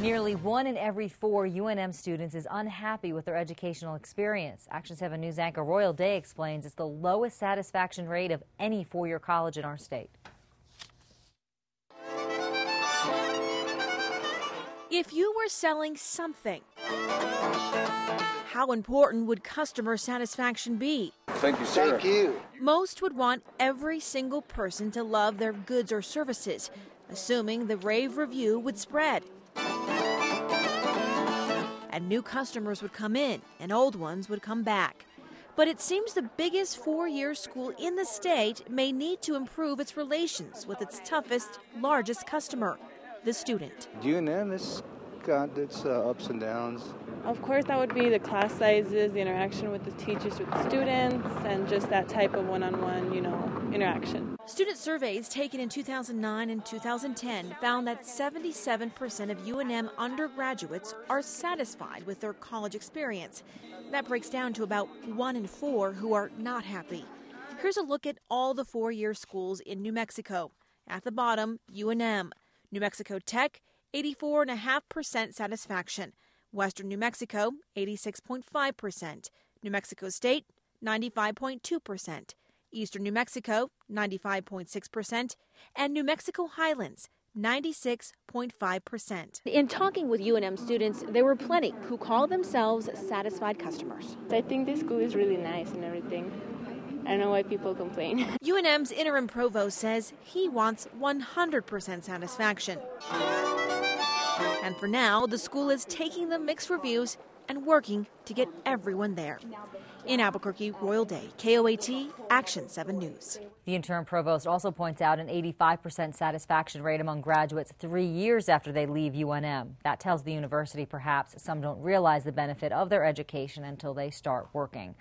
Nearly one in every four UNM students is unhappy with their educational experience. Action 7 News anchor Royale Da explains it's the lowest satisfaction rate of any four-year college in our state. If you were selling something, how important would customer satisfaction be? Thank you, sir. Thank you. Most would want every single person to love their goods or services, assuming the rave review would spread. And new customers would come in, and old ones would come back. But it seems the biggest four year school in the state may need to improve its relations with its toughest, largest customer, the student. UNM has got its uh, ups and downs. Of course, that would be the class sizes, the interaction with the teachers, with the students, and just that type of one on one, you know, interaction. Student surveys taken in 2009 and 2010 found that 77% of UNM undergraduates are satisfied with their college experience. That breaks down to about one in four who are not happy. Here's a look at all the four year schools in New Mexico. At the bottom, UNM. New Mexico Tech, 84.5% satisfaction. Western New Mexico, 86.5%. New Mexico State, 95.2%. Eastern New Mexico, 95.6%. And New Mexico Highlands, 96.5%. In talking with UNM students, there were plenty who call themselves satisfied customers. I think this school is really nice and everything. I don't know why people complain. UNM's interim provost says he wants 100% satisfaction. And for now, the school is taking the mixed reviews and working to get everyone there. In Albuquerque, Royale Da, KOAT, Action 7 News. The interim provost also points out an 85% satisfaction rate among graduates three years after they leave UNM. That tells the university perhaps some don't realize the benefit of their education until they start working.